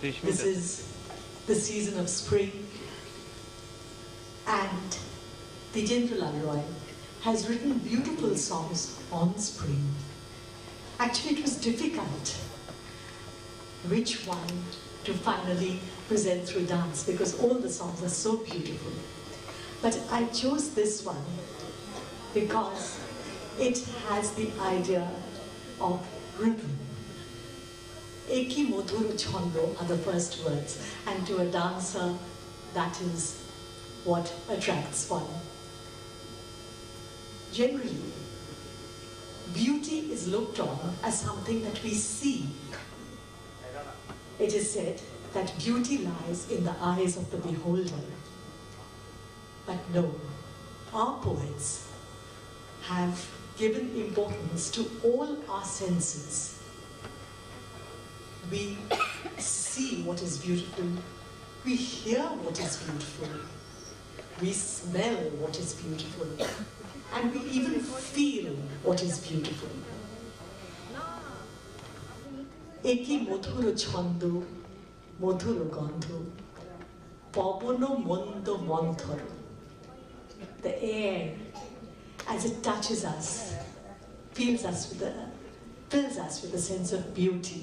This is the season of spring, and Dwijendralal Roy has written beautiful songs on spring. Actually, it was difficult which one to finally present through dance because all the songs are so beautiful. But I chose this one because it has the idea of rhythm. Eki Madhura Chanda are the first words, and to a dancer, that is what attracts one. Generally, beauty is looked on as something that we see. It is said that beauty lies in the eyes of the beholder. But no, our poets have given importance to all our senses. We see what is beautiful, we hear what is beautiful, we smell what is beautiful, and we even feel what is beautiful. একই মধুর ছন্দ মধুর গন্ধ পবন মন্দ মন্থর the air as it touches us fills us with a fills us with a sense of beauty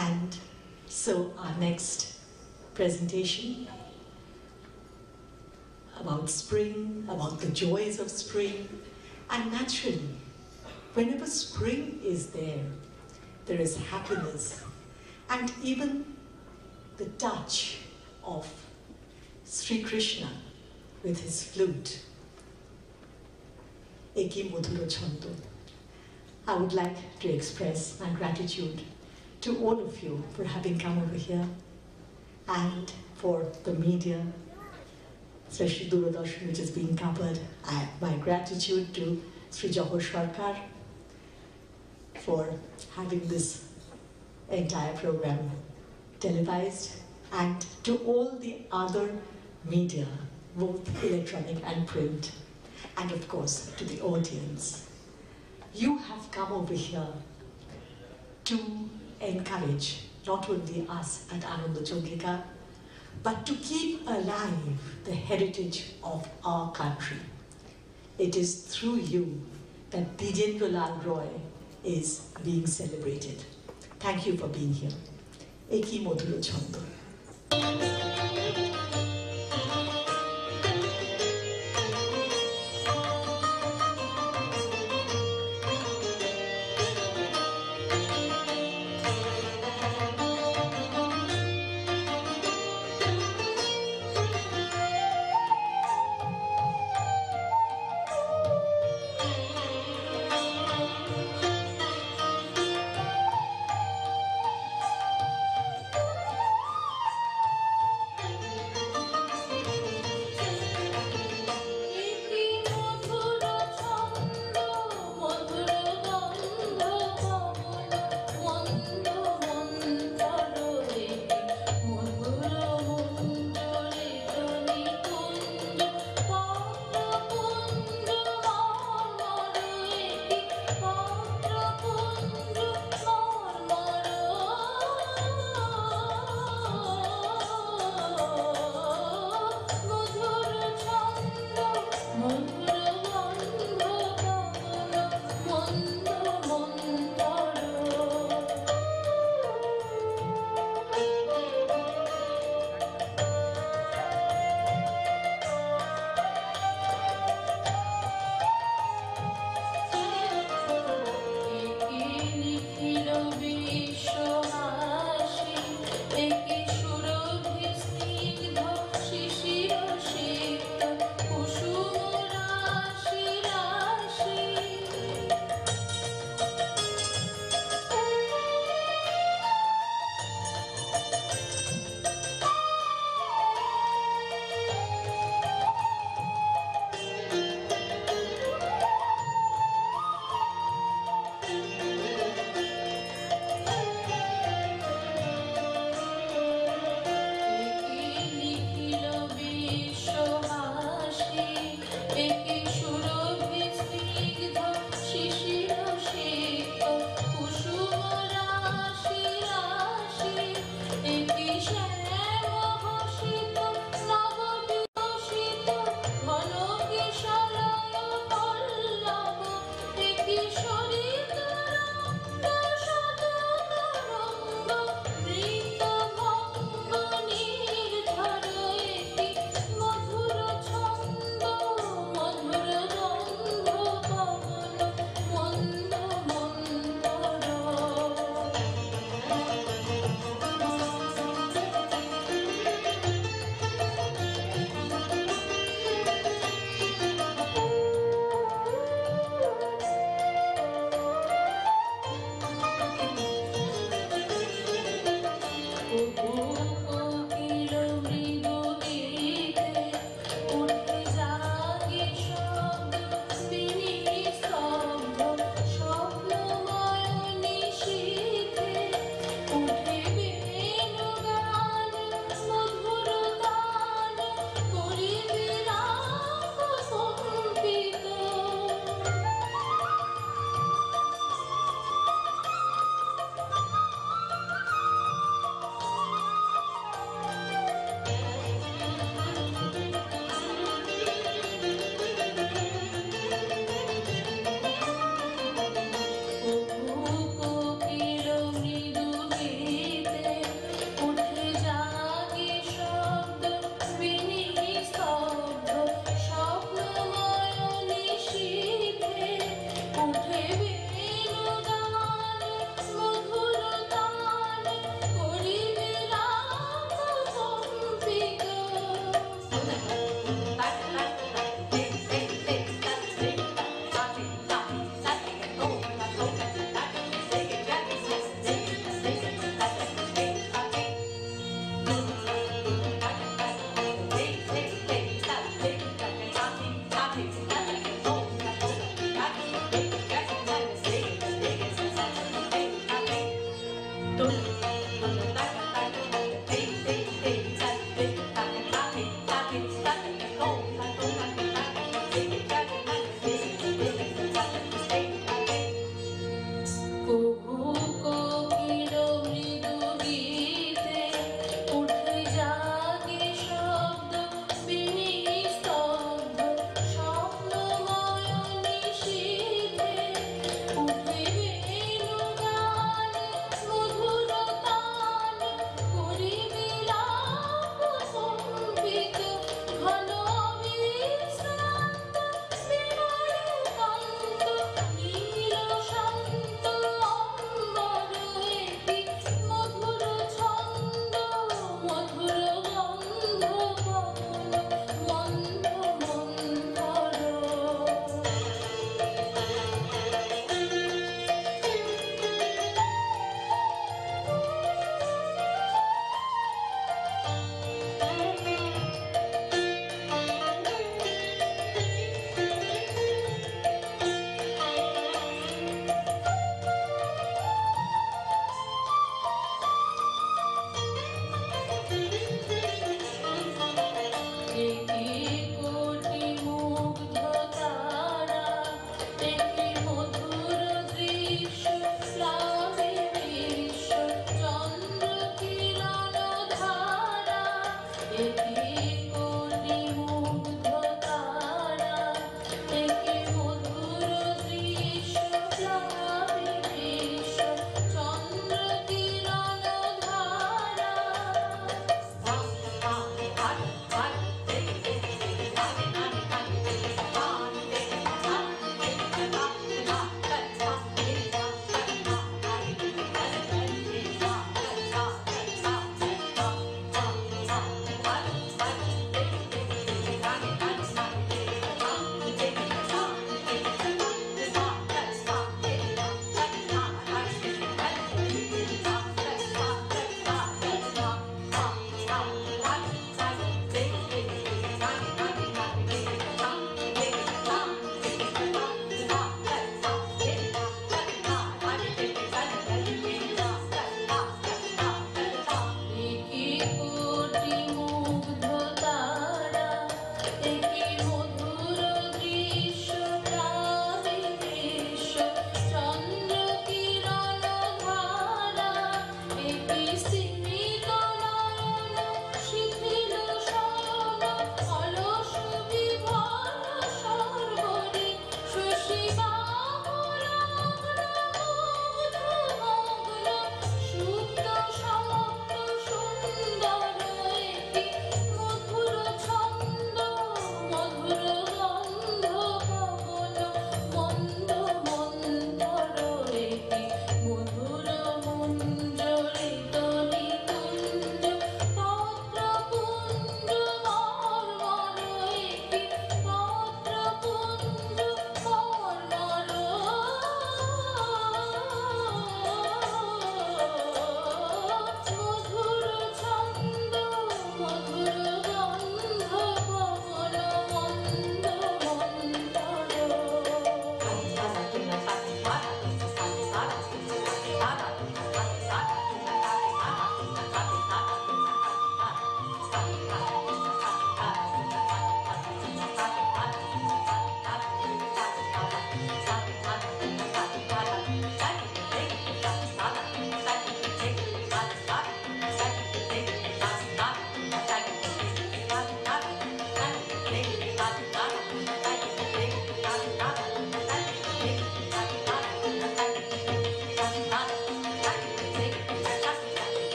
and so our next presentation about spring about the joys of spring and naturally whenever spring is there there is happiness and even the touch of Sri Krishna with his flute. I would like to express my gratitude to all of you for having come over here and for the media, especially Doordarshan, which is being covered. I, my gratitude to Sri Jawhar Sircar for having this entire program televised and to all the other media, both electronic and print, and of course to the audience. You have come over here to encourage not only us at Ananda Chandrika, but to keep alive the heritage of our country. It is through you that Dwijendralal Roy is being celebrated. Thank you for being here. Eki Madhura Chanda.